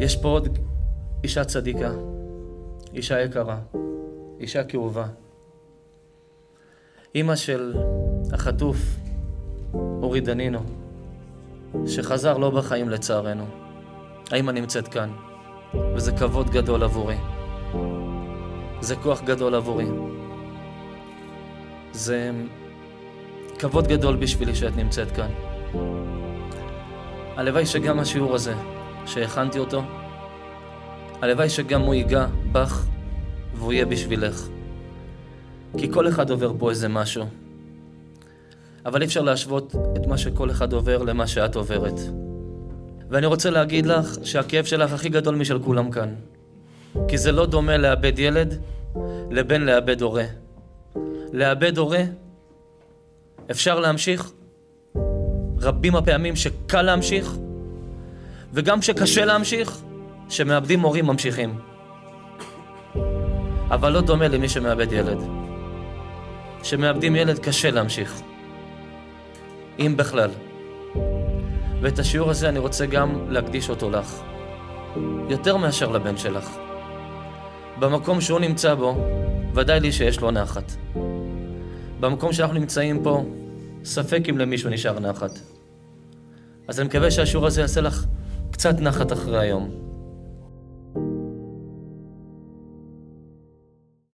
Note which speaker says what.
Speaker 1: יש פה עוד אישה צדיקה, אישה יקרה, אישה כאובה. אימא של החטוף אורי דנינו, שחזר לא בחיים לצערנו. האמא נמצאת כאן, וזה כבוד גדול עבורי. זה כוח גדול עבורי. זה כבוד גדול בשבילי שאת נמצאת כאן. הלוואי שגם השיעור הזה, שהכנתי אותו, הלוואי שגם הוא ייגע בך והוא יהיה בשבילך. כי כל אחד עובר פה איזה משהו. אבל אי אפשר להשוות את מה שכל אחד עובר למה שאת עוברת. ואני רוצה להגיד לך שהכאב שלך הכי גדול משל כולם כאן. כי זה לא דומה לאבד ילד לבין לאבד הורה. לאבד הורה אפשר להמשיך רבים הפעמים שקל להמשיך וגם כשקשה להמשיך, שמאבדים הורים ממשיכים. אבל לא דומה למי שמאבד ילד. שמאבדים ילד קשה להמשיך. אם בכלל. ואת השיעור הזה אני רוצה גם להקדיש אותו לך. יותר מאשר לבן שלך. במקום שהוא נמצא בו, ודאי לי שיש לו נחת. במקום שאנחנו נמצאים פה, ספק אם למישהו נשאר נחת. אז אני מקווה שהשיעור הזה יעשה לך קצת נחת אחרי היום.